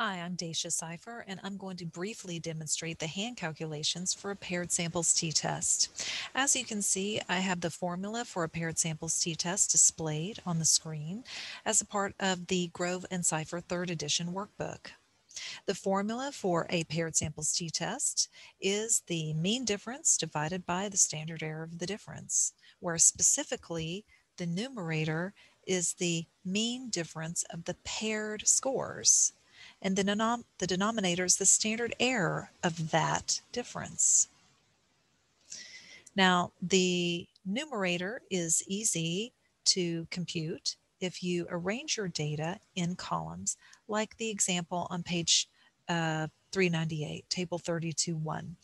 Hi, I'm Daisha Cipher, and I'm going to briefly demonstrate the hand calculations for a paired samples t-test. As you can see, I have the formula for a paired samples t-test displayed on the screen as a part of the Grove and Cipher 3rd edition workbook. The formula for a paired samples t-test is the mean difference divided by the standard error of the difference, where specifically the numerator is the mean difference of the paired scores and the, denom the denominator is the standard error of that difference. Now, the numerator is easy to compute if you arrange your data in columns, like the example on page uh, 398, table 32.1.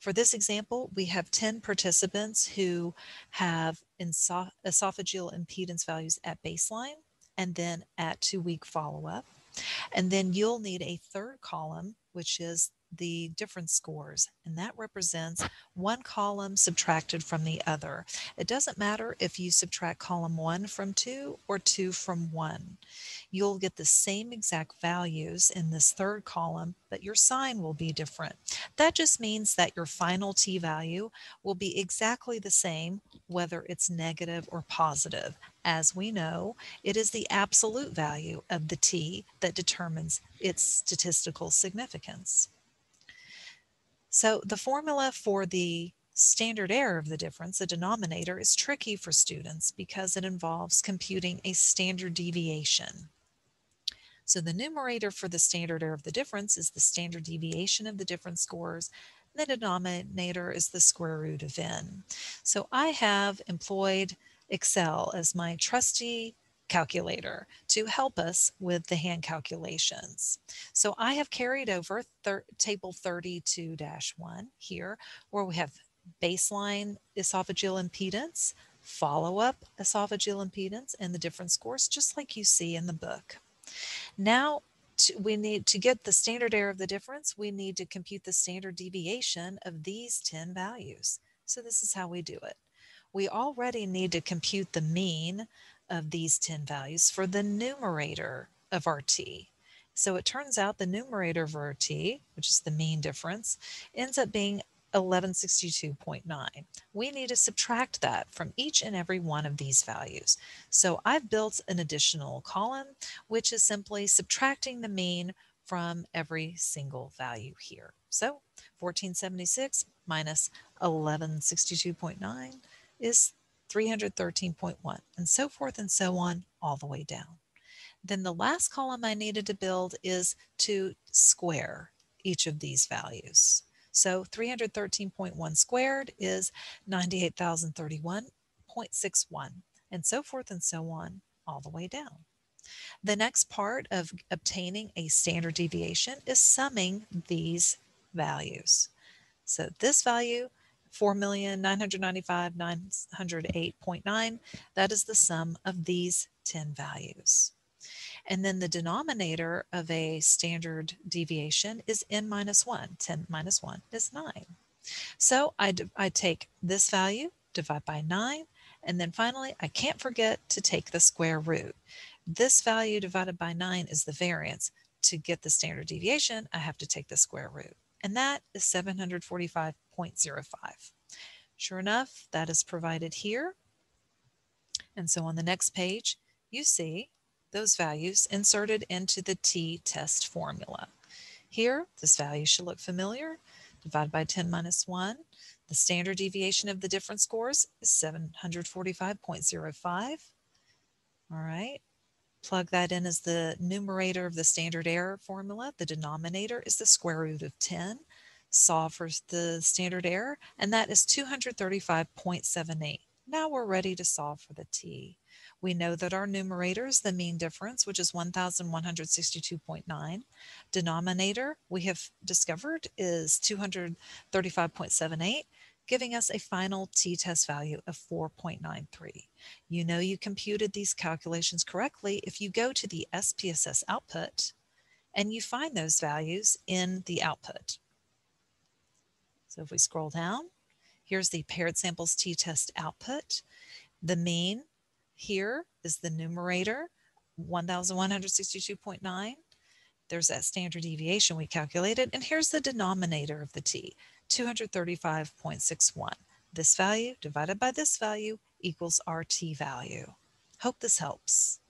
For this example, we have 10 participants who have esophageal impedance values at baseline and then at two-week follow-up. And then you'll need a third column, which is the difference scores, and that represents one column subtracted from the other. It doesn't matter if you subtract column one from two or two from one. You'll get the same exact values in this third column, but your sign will be different. That just means that your final t value will be exactly the same whether it's negative or positive. As we know, it is the absolute value of the t that determines its statistical significance. So the formula for the standard error of the difference, the denominator, is tricky for students because it involves computing a standard deviation. So the numerator for the standard error of the difference is the standard deviation of the difference scores. And the denominator is the square root of n. So I have employed Excel as my trusty calculator to help us with the hand calculations. So I have carried over table 32-1 here where we have baseline esophageal impedance, follow-up esophageal impedance, and the different scores, just like you see in the book. Now, we need to get the standard error of the difference, we need to compute the standard deviation of these 10 values. So this is how we do it. We already need to compute the mean of these 10 values for the numerator of our t. So it turns out the numerator of our t, which is the mean difference, ends up being 1162.9. We need to subtract that from each and every one of these values. So I've built an additional column, which is simply subtracting the mean from every single value here. So 1476 minus 1162.9 is 313.1, and so forth and so on all the way down. Then the last column I needed to build is to square each of these values. So 313.1 squared is 98,031.61, and so forth and so on all the way down. The next part of obtaining a standard deviation is summing these values. So this value 4,995,908.9. That is the sum of these 10 values. And then the denominator of a standard deviation is n minus 1. 10 minus 1 is 9. So I, I take this value, divide by 9, and then finally, I can't forget to take the square root. This value divided by 9 is the variance. To get the standard deviation, I have to take the square root and that is 745.05. Sure enough, that is provided here. And so on the next page, you see those values inserted into the t-test formula. Here, this value should look familiar. Divided by 10 minus 1. The standard deviation of the different scores is 745.05. All right. Plug that in as the numerator of the standard error formula. The denominator is the square root of 10. Solve for the standard error, and that is 235.78. Now we're ready to solve for the t. We know that our numerator is the mean difference, which is 1,162.9. Denominator, we have discovered, is 235.78 giving us a final t-test value of 4.93. You know you computed these calculations correctly if you go to the SPSS output and you find those values in the output. So if we scroll down, here's the paired samples t-test output. The mean here is the numerator, 1,162.9. there's that standard deviation we calculated, and here's the denominator of the t, 235.61. This value divided by this value equals our t value. Hope this helps.